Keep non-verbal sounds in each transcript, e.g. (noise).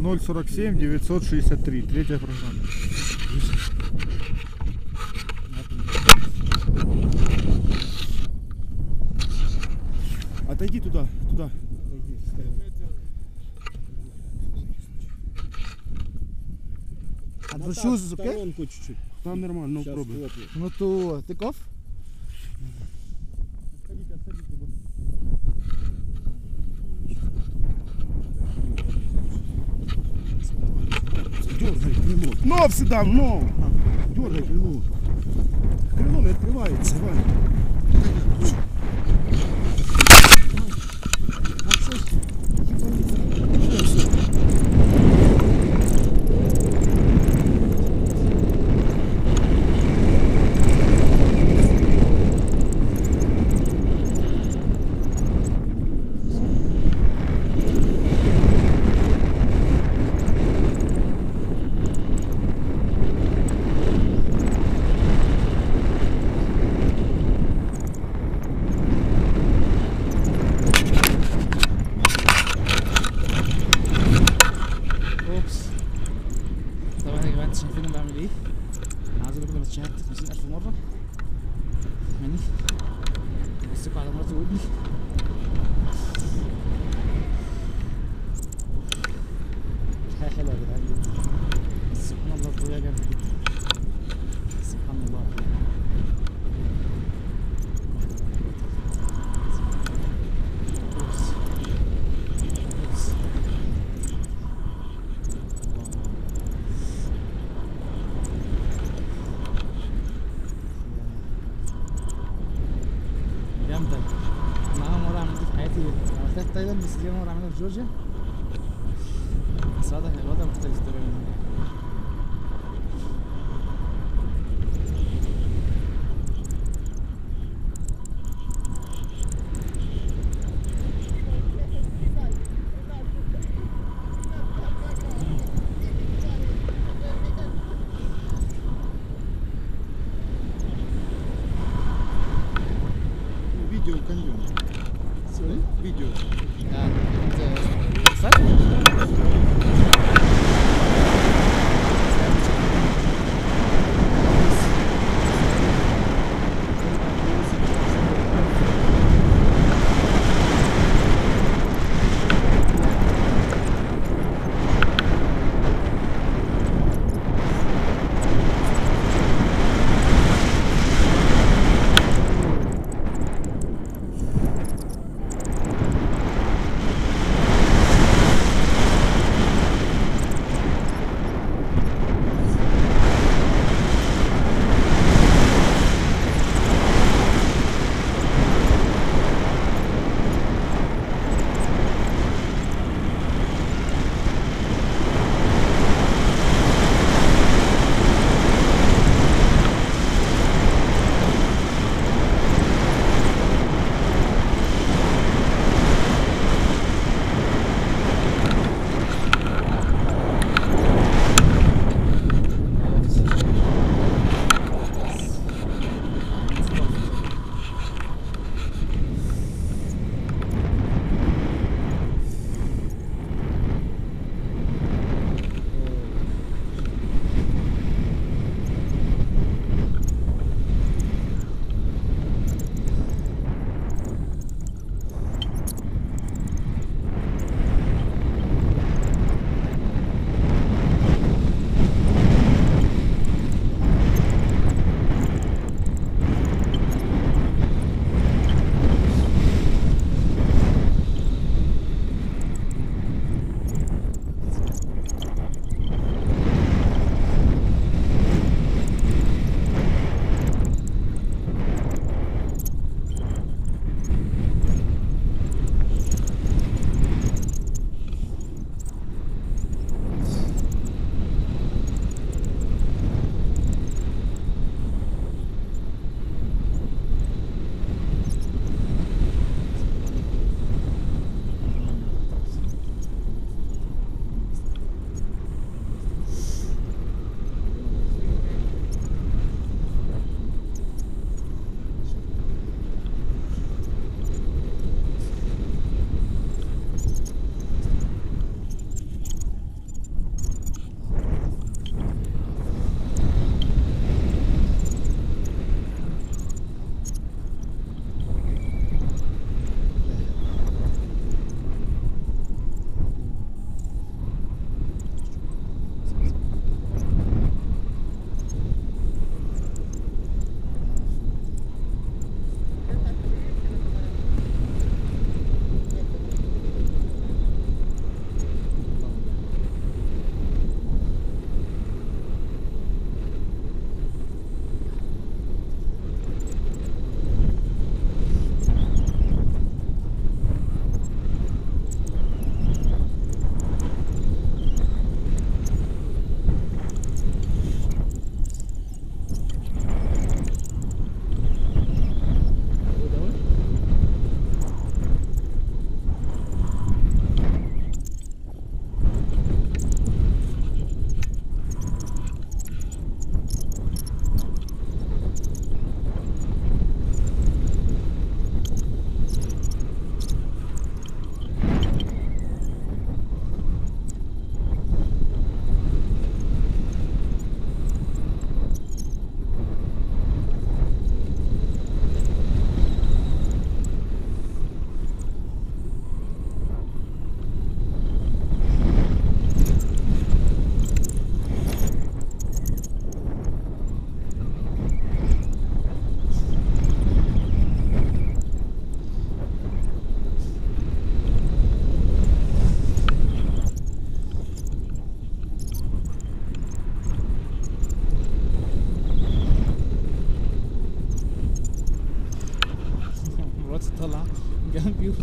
047 963. Третья программа. Отойди туда, туда. А ну що з Колонку чуть-чуть. Там нормально, ну, no problem. Ну то, ти ков? Отходите, отходите, крыло. No, sit down, no. Дергай крыло. Крыло не открывается, Ваня. شهادتي 50000 مرة. فاهماني بصيكوا على مراتي وابني عملتها في تايلاند بس دي أول مرة أعملها في جورجيا بس الوضع الوضع مختلف تماما Видео каньон. 那这三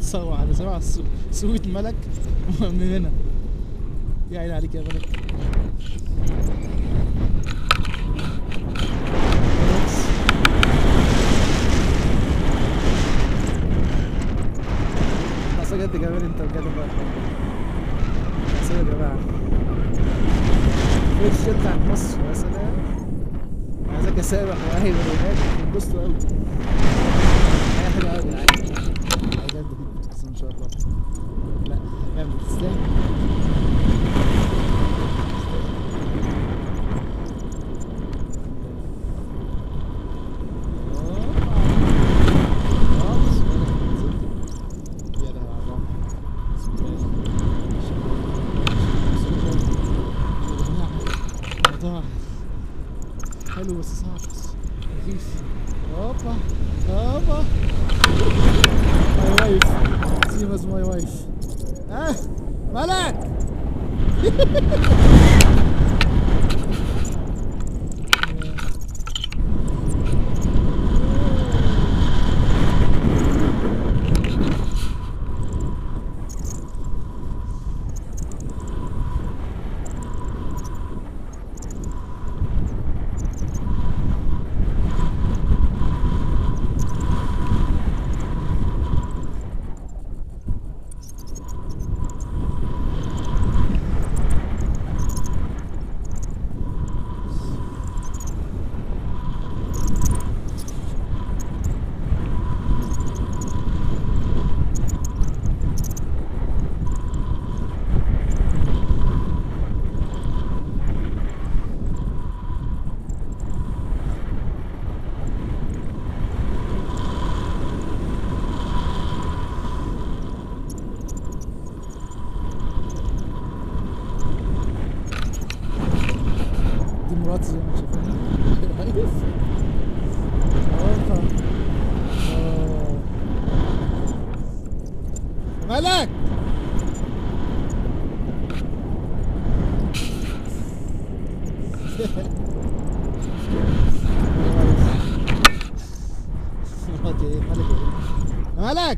تصور على سمع سويت ملك. من هنا. يا عيني عليك يا ملك بجد جماعة أنت بجد بقى يا جماعة فريش جت عند مصر يا سلام. عايزك اسابح واهل وهناك انبسطوا قوي Mesmo dizer. Hallo, was ist das? Rief. Opa, opa. My wife. See you as my wife. Ah, Malek! (laughs) 子东西。(laughs) 来 (laughs) 来，来来，